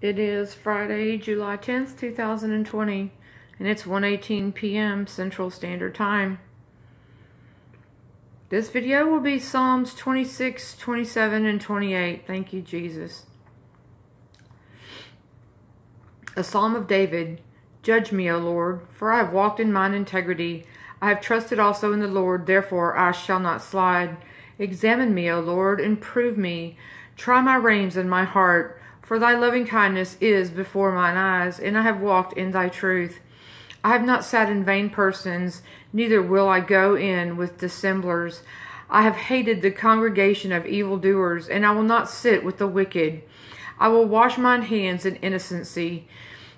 It is Friday, July 10th, 2020, and it's 1.18 p.m. Central Standard Time. This video will be Psalms 26, 27, and 28. Thank you, Jesus. A Psalm of David. Judge me, O Lord, for I have walked in mine integrity. I have trusted also in the Lord, therefore I shall not slide. Examine me, O Lord, and prove me. Try my reins and my heart for thy loving kindness is before mine eyes, and I have walked in thy truth. I have not sat in vain persons, neither will I go in with dissemblers. I have hated the congregation of evildoers, and I will not sit with the wicked. I will wash mine hands in innocency.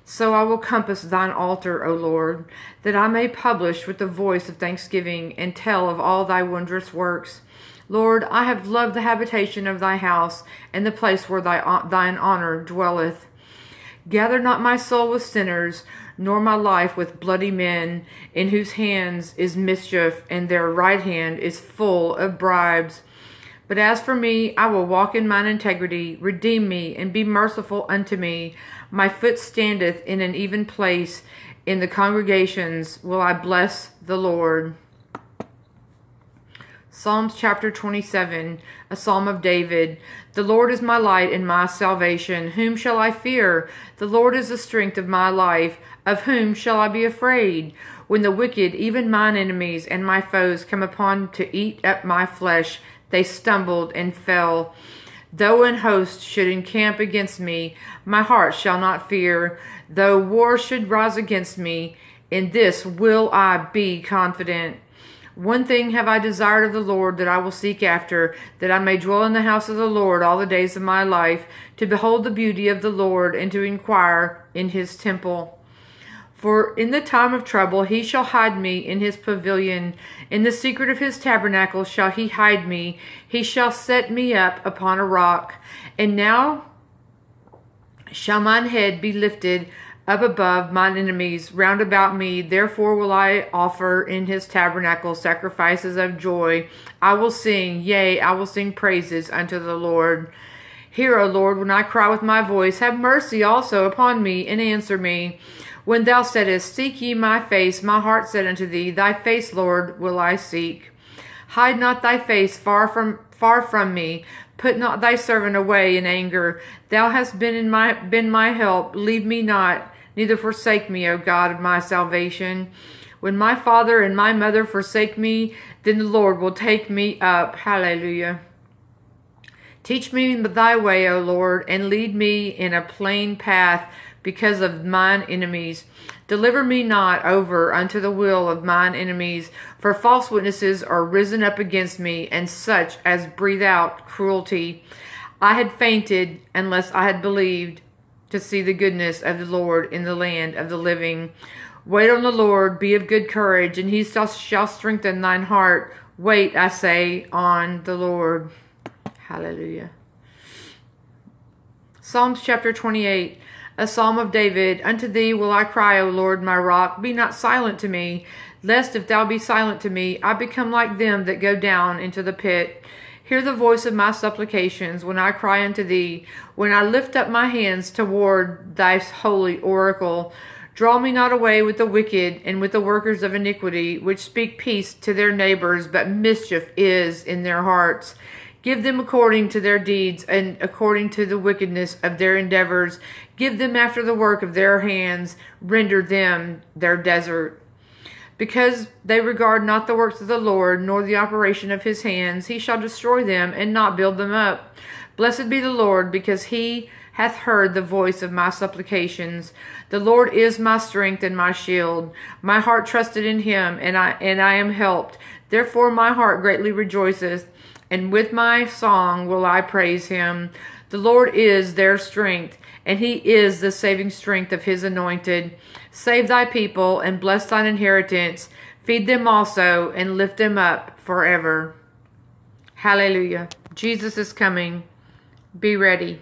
So I will compass thine altar, O Lord, that I may publish with the voice of thanksgiving and tell of all thy wondrous works. Lord, I have loved the habitation of thy house and the place where thy, uh, thine honor dwelleth. Gather not my soul with sinners, nor my life with bloody men, in whose hands is mischief, and their right hand is full of bribes. But as for me, I will walk in mine integrity. Redeem me, and be merciful unto me. My foot standeth in an even place. In the congregations will I bless the Lord. Psalms chapter 27, a psalm of David. The Lord is my light and my salvation. Whom shall I fear? The Lord is the strength of my life. Of whom shall I be afraid? When the wicked, even mine enemies and my foes, come upon to eat up my flesh, they stumbled and fell. Though an host should encamp against me, my heart shall not fear. Though war should rise against me, in this will I be confident. One thing have I desired of the Lord that I will seek after, that I may dwell in the house of the Lord all the days of my life, to behold the beauty of the Lord, and to inquire in his temple. For in the time of trouble he shall hide me in his pavilion. In the secret of his tabernacle shall he hide me. He shall set me up upon a rock. And now shall mine head be lifted up above mine enemies round about me. Therefore will I offer in his tabernacle sacrifices of joy. I will sing, yea, I will sing praises unto the Lord. Hear, O Lord, when I cry with my voice. Have mercy also upon me, and answer me. When thou saidst, Seek ye my face, my heart said unto thee, Thy face, Lord, will I seek. Hide not thy face far from far from me. Put not thy servant away in anger. Thou hast been in my been my help. Leave me not neither forsake me, O God of my salvation. When my father and my mother forsake me, then the Lord will take me up. Hallelujah. Teach me thy way, O Lord, and lead me in a plain path because of mine enemies. Deliver me not over unto the will of mine enemies, for false witnesses are risen up against me, and such as breathe out cruelty. I had fainted unless I had believed to see the goodness of the Lord in the land of the living. Wait on the Lord, be of good courage, and he shall strengthen thine heart. Wait, I say, on the Lord. Hallelujah. Psalms chapter 28, a psalm of David. Unto thee will I cry, O Lord, my rock. Be not silent to me, lest if thou be silent to me, I become like them that go down into the pit. Hear the voice of my supplications when I cry unto thee, when I lift up my hands toward thy holy oracle. Draw me not away with the wicked and with the workers of iniquity, which speak peace to their neighbors, but mischief is in their hearts. Give them according to their deeds and according to the wickedness of their endeavors. Give them after the work of their hands. Render them their desert. Because they regard not the works of the Lord, nor the operation of his hands, he shall destroy them and not build them up. Blessed be the Lord, because he hath heard the voice of my supplications. The Lord is my strength and my shield. My heart trusted in him, and I and I am helped. Therefore my heart greatly rejoiceth, and with my song will I praise him. The Lord is their strength, and he is the saving strength of his anointed. Save thy people and bless thine inheritance. Feed them also and lift them up forever. Hallelujah. Jesus is coming. Be ready.